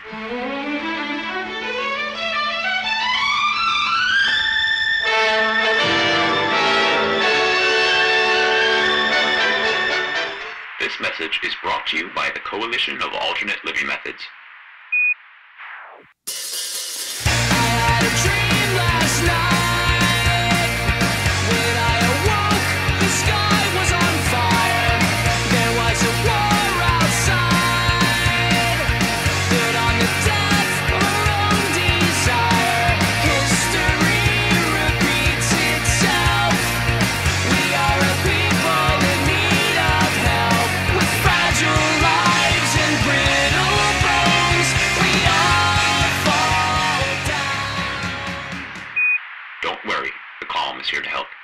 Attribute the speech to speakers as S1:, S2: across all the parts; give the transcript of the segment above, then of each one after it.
S1: This message is brought to you by the Coalition of Alternate Living Methods. here to help.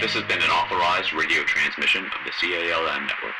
S1: This has been an authorized radio transmission of the CALM network.